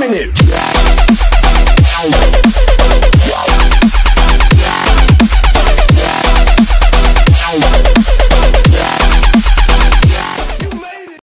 dominant.